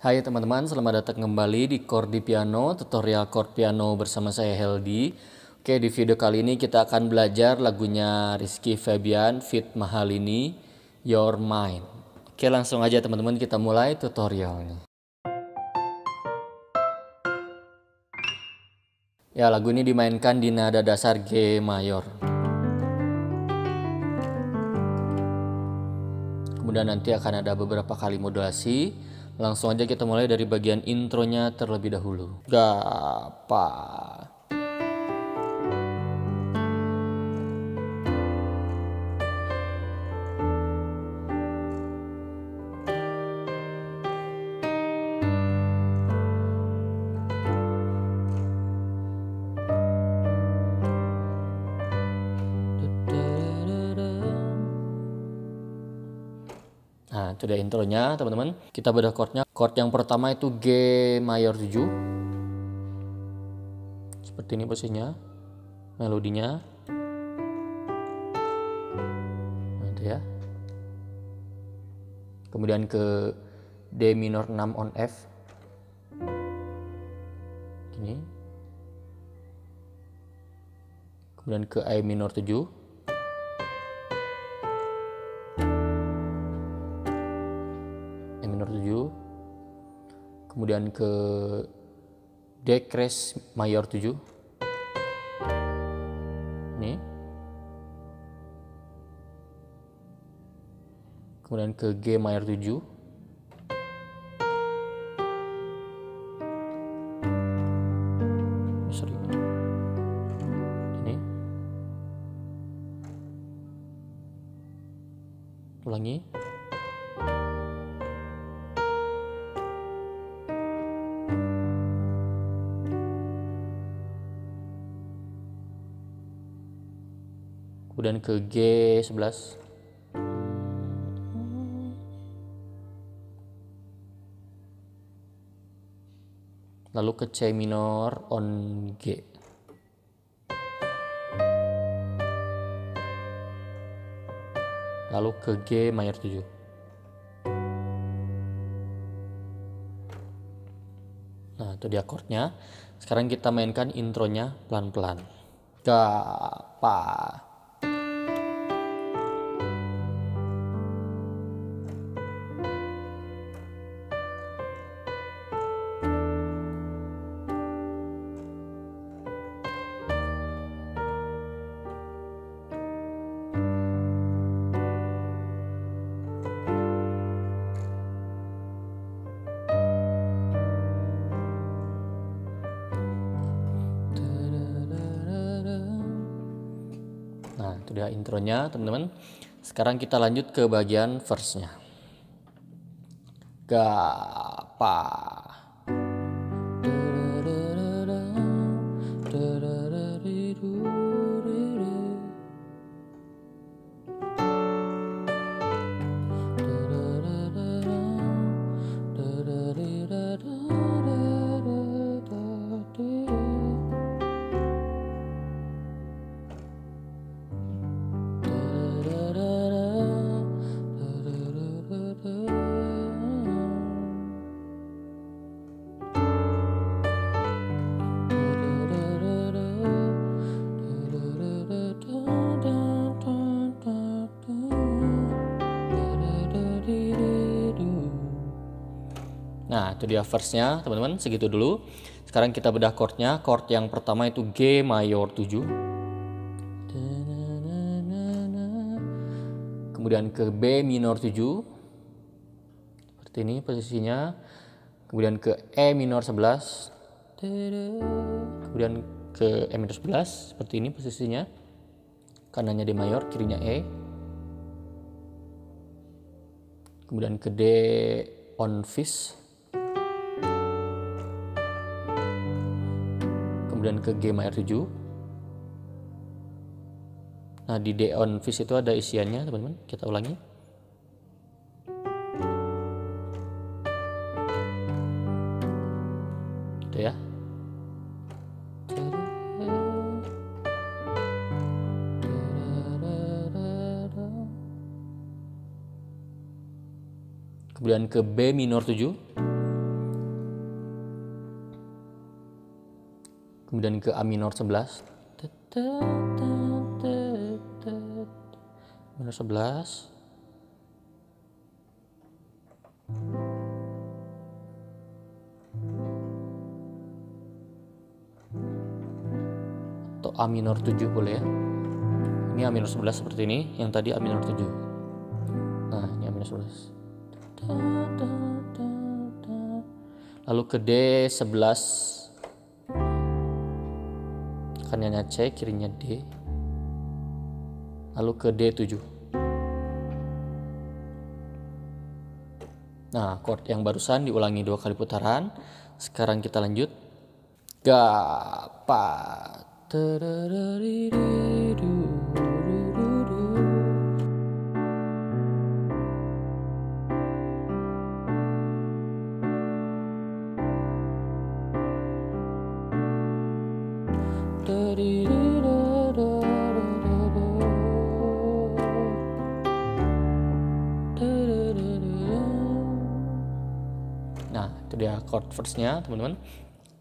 Hai teman-teman, selamat datang kembali di Chord Piano, tutorial chord piano bersama saya Heldi. Oke, di video kali ini kita akan belajar lagunya Rizky Febian Fit Mahalini, Your Mind. Oke, langsung aja teman-teman kita mulai tutorialnya. Ya, lagu ini dimainkan di nada dasar G mayor. Kemudian nanti akan ada beberapa kali modulasi Langsung aja kita mulai dari bagian intronya terlebih dahulu. Gapa. Itu dia intronya, teman-teman. Kita bedah chordnya. Chord yang pertama itu G mayor 7. Seperti ini posisinya. Melodinya. Nah, itu ya. Kemudian ke D minor 6 on F. Gini. Kemudian ke A minor 7. Kemudian ke D crash mayor 7 ini kemudian ke G mayor 7 kemudian ke G11 lalu ke C minor on G. Lalu ke G mayor 7 nah itu dia chordnya. Sekarang kita mainkan intronya pelan-pelan. Ga pa itu dia intronya, teman-teman. Sekarang kita lanjut ke bagian verse-nya. Ga, itu dia verse-nya, teman-teman. Segitu dulu. Sekarang kita bedah chordnya. Chord yang pertama itu G mayor 7. Kemudian ke B minor 7. Seperti ini posisinya. Kemudian ke E minor 11. Kemudian ke E minor 11. Seperti ini posisinya. Kanannya D mayor, kirinya E. Kemudian ke D on Fis. Kemudian ke G mayor 7 nah di D on Fis itu ada isiannya teman-teman. Kita ulangi. Itu ya. Kemudian ke B minor 7 kemudian ke A minor 11 minor 11 atau A minor 7 boleh ya. Ini A minor 11 seperti ini yang tadi A minor 7 nah ini A minor 11 lalu ke D 11 kanannya C kirinya D lalu ke D 7 Nah, chord yang barusan diulangi dua kali putaran. Sekarang kita lanjut. Ga, Nah, itu dia chord firstnya, teman-teman.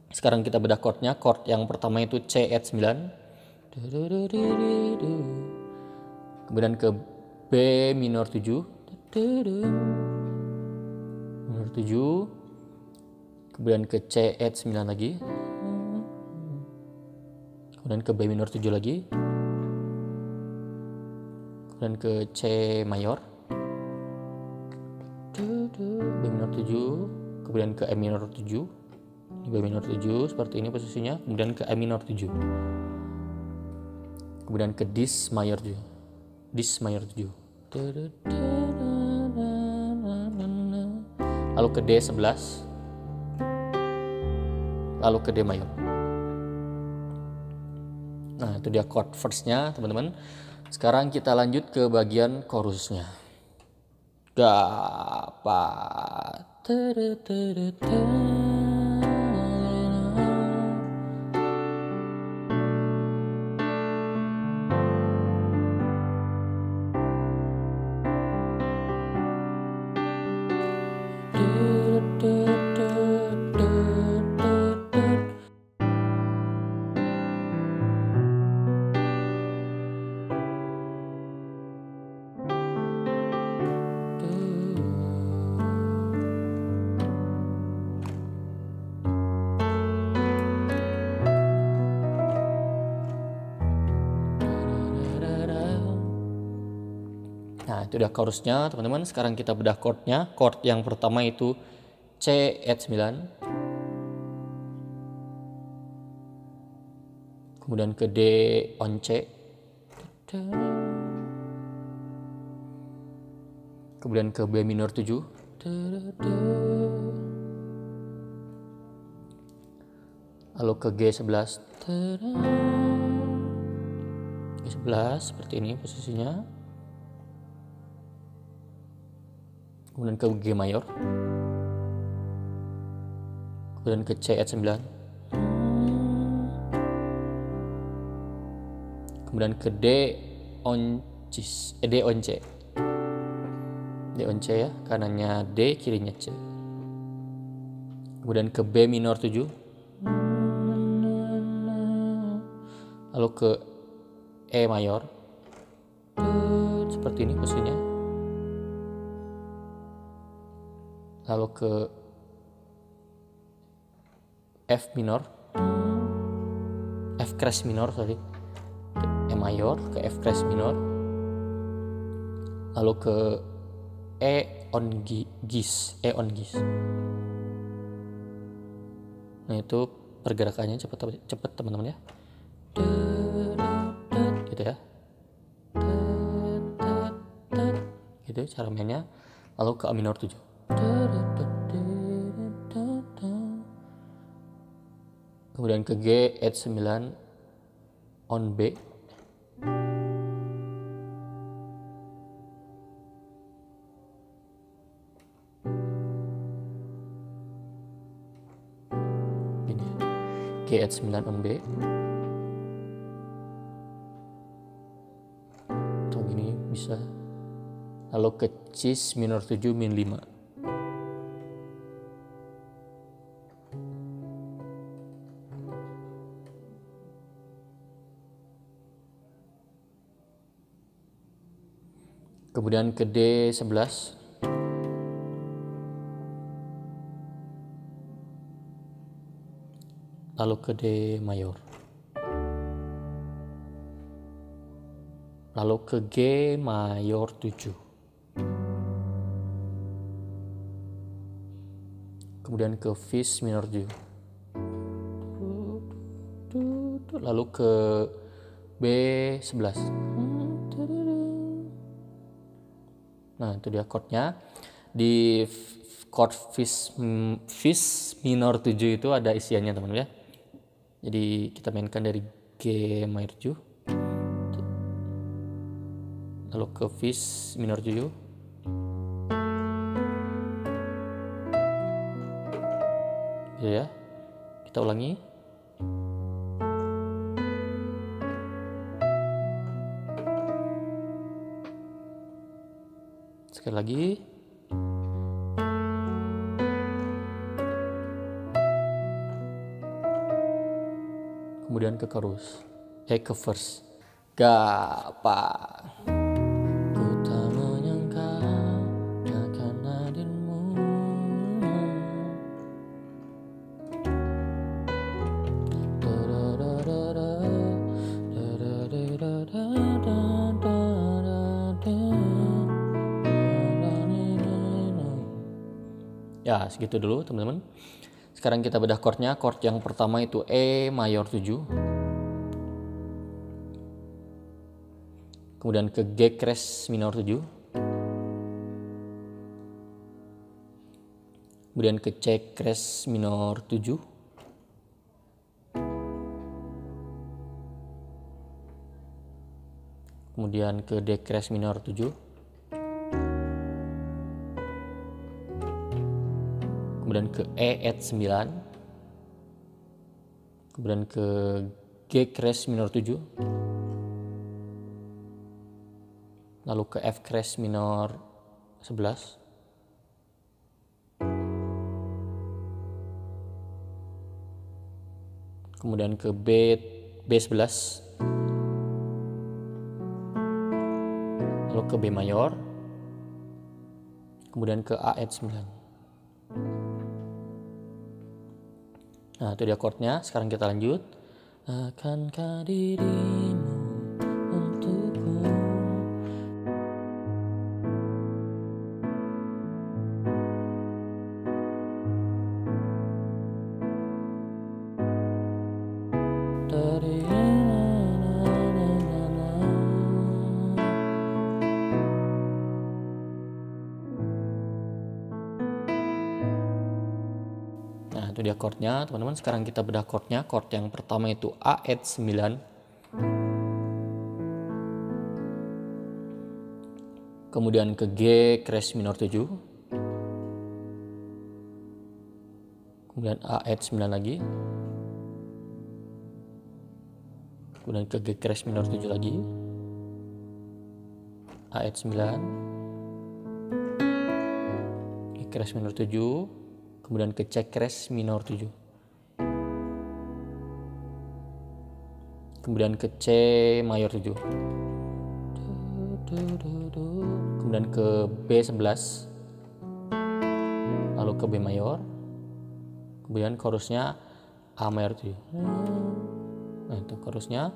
Sekarang kita bedah chordnya. Chord yang pertama itu C add 9. Kemudian ke B minor 7. Minor 7. Kemudian ke C add 9 lagi. Kemudian ke B minor 7 lagi. Kemudian ke C mayor. B minor 7 kemudian ke E minor 7 di B minor 7 seperti ini posisinya. Kemudian ke E minor 7 kemudian ke Dis mayor 7 Dis mayor 7 lalu ke D 11 lalu ke D mayor nah itu dia chord firstnya teman-teman. Sekarang kita lanjut ke bagian chorusnya. Ga itu udah chorusnya, teman-teman. Sekarang kita bedah chordnya. Chord yang pertama itu C add 9. Kemudian ke D on C. Kemudian ke B minor 7. Lalu ke G 11. G 11 seperti ini posisinya. Kemudian ke G mayor. Kemudian ke C add 9 kemudian ke D on C eh, D on C D on C ya kanannya D kirinya C. Kemudian ke B minor 7 lalu ke E mayor. Seperti ini posisinya lalu ke F minor F crash minor sorry. E mayor ke F crash minor. Lalu ke E on gis E on gis. Nah itu pergerakannya cepat cepat teman-teman ya. Gitu ya. Gitu cara mainnya. Lalu ke A minor 7 kemudian ke G add 9 on B. Gini. G add 9 on B. Atau gini bisa. Lalu ke cis minor 7 min 5 kemudian ke D11 lalu ke D mayor. Lalu ke G mayor 7 kemudian ke Fis minor 7 lalu ke B11 nah itu dia chordnya. Di chord Fis, Fis minor 7 itu ada isiannya teman-teman ya. Jadi kita mainkan dari G minor 7 lalu ke Fis minor 7 ya. Kita ulangi sekali lagi. Kemudian ke chorus eh ke verse gak apa Ya, segitu dulu teman-teman. Sekarang kita bedah chordnya. Chord yang pertama itu E mayor 7. Kemudian ke G crash minor 7. Kemudian ke C crash minor 7. Kemudian ke D crash minor 7. Kemudian ke E add 9 kemudian ke G crash minor 7 lalu ke F crash minor 11 kemudian ke B B11 lalu ke B mayor kemudian ke A add 9 Nah, itu dia chordnya. Sekarang kita lanjut. Akankah dirimu dia chordnya. Teman-teman sekarang kita bedah chordnya. Chord yang pertama itu A add 9 kemudian ke G crash minor 7 kemudian A add 9 lagi. Kemudian ke G crash minor 7 lagi. A add 9 G crash minor 7 kemudian ke cek crash minor 7 kemudian ke C mayor 7 kemudian ke B11 lalu ke B mayor. Kemudian chorusnya A mayor 7 nah itu chorusnya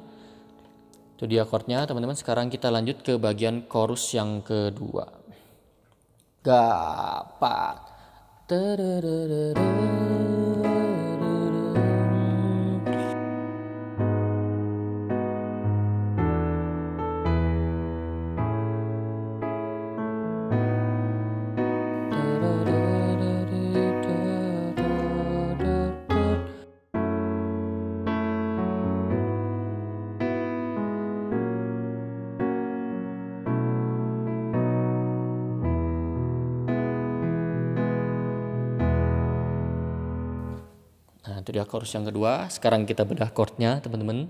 itu dia chordnya teman-teman. Sekarang kita lanjut ke bagian chorus yang kedua. Gapak da da da chorus yang kedua. Sekarang kita bedah chordnya teman-teman.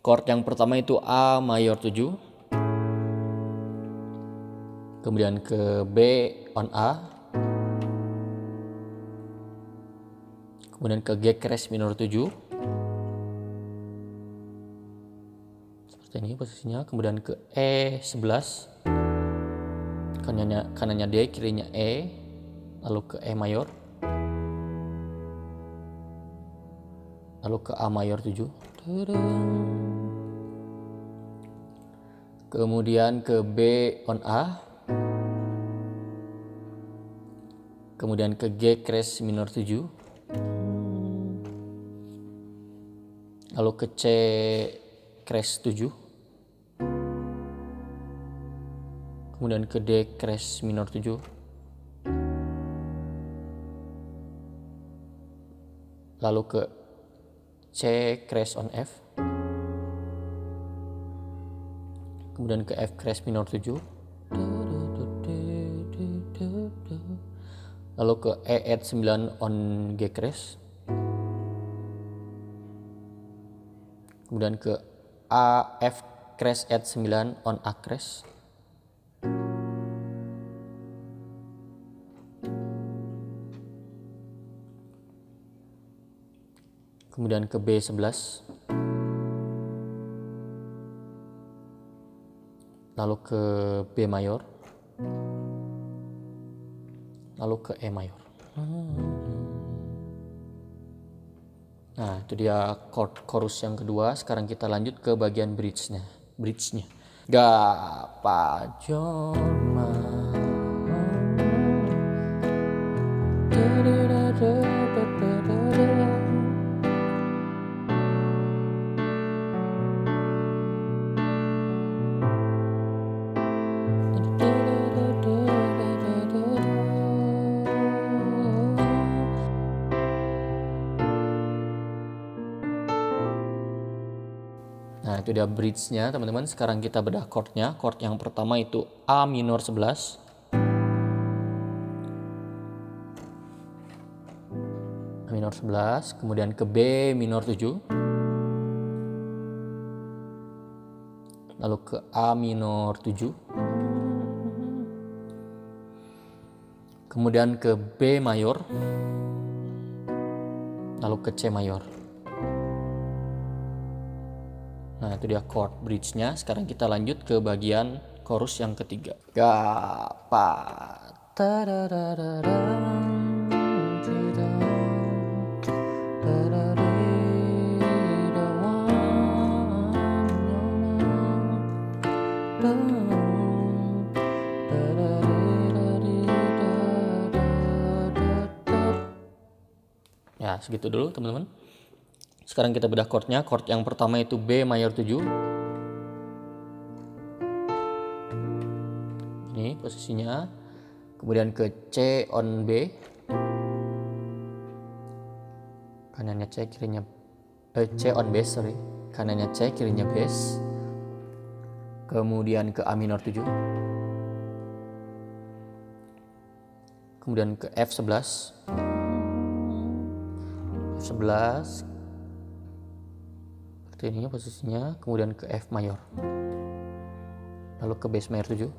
Chord yang pertama itu A mayor 7. Kemudian ke B on A. Kemudian ke G crash minor 7. Seperti ini posisinya. Kemudian ke E 11. kanannya kanannya D kirinya E lalu ke E mayor lalu ke A mayor 7 kemudian ke B on A. Kemudian ke G crash minor 7 lalu ke C crash 7 kemudian ke D crash minor 7 lalu ke C crash on F. Kemudian ke F crash minor 7 lalu ke E add 9 on G crash. Kemudian ke A F crash add 9 on A crash kemudian ke B11 lalu ke B mayor. Lalu ke E mayor. Nah itu dia chord chorus yang kedua. Sekarang kita lanjut ke bagian bridge-nya. Bridge-nya. Gapajoma Nah itu dia bridge-nya teman-teman. Sekarang kita bedah chordnya. Chord yang pertama itu A minor 11. A minor 11. Kemudian ke B minor 7. Lalu ke A minor 7. Kemudian ke B mayor. Lalu ke C mayor. Nah itu dia chord bridge-nya. Sekarang kita lanjut ke bagian chorus yang ketiga. Gapa. Ya segitu dulu teman-teman. Sekarang kita bedah chordnya. Chord yang pertama itu B mayor 7. Ini posisinya. Kemudian ke C on B. Kanannya C, kirinya eh, C on bass, sorry. Kanannya C, kirinya bass. Kemudian ke A minor 7. Kemudian ke F11. F11 seperti ini posisinya kemudian ke F mayor. Lalu ke bass mayor 7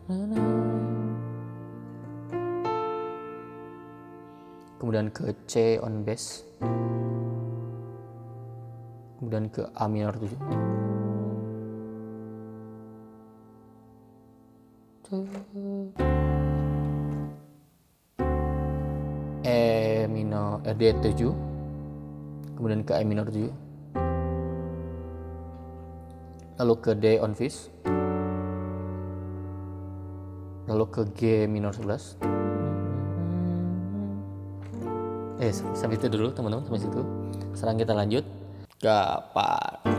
kemudian ke C on bass kemudian ke A minor 7 E minor eh, D 7 kemudian ke E minor 7 lalu ke D on Fis lalu ke G minor 11 eh sampai itu dulu teman-teman sampai situ. Sekarang kita lanjut. Gapat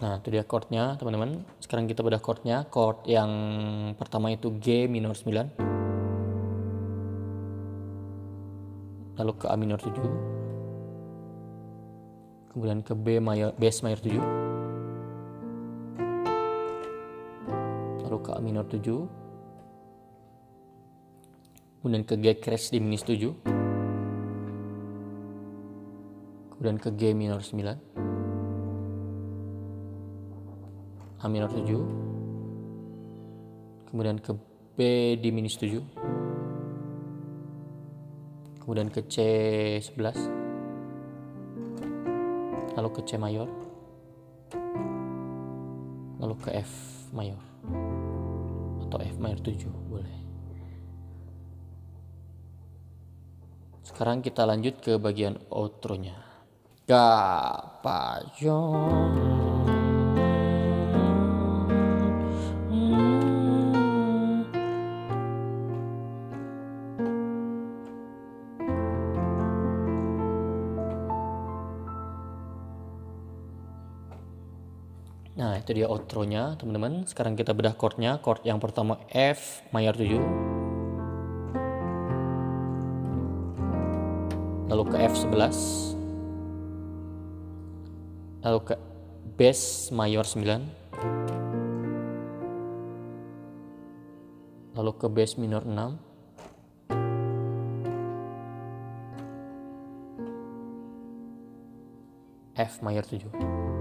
Nah, itu dia chordnya, teman-teman. Sekarang kita bedah chordnya. Chord yang pertama itu G minor 9. Lalu ke A minor 7. Kemudian ke B mayor, bass mayor 7. Lalu ke A minor 7. Kemudian ke G crash di minus 7. kemudian ke G minor 9 A minor 7 kemudian ke B diminis 7 kemudian ke C 11 lalu ke C mayor. Lalu ke F mayor. Atau F mayor 7 boleh. Sekarang kita lanjut ke bagian outro-nya. Kapayon itu dia outro-nya, teman-teman. Sekarang kita bedah chord-nya. Chord yang pertama F mayor 7. Lalu ke F11. Lalu ke bass mayor 9. Lalu ke bass minor 6. F mayor 7.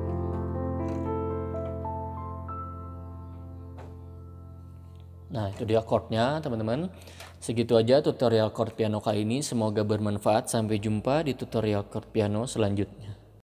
Nah, itu dia chordnya, teman-teman. Segitu aja tutorial chord piano kali ini. Semoga bermanfaat. Sampai jumpa di tutorial chord piano selanjutnya.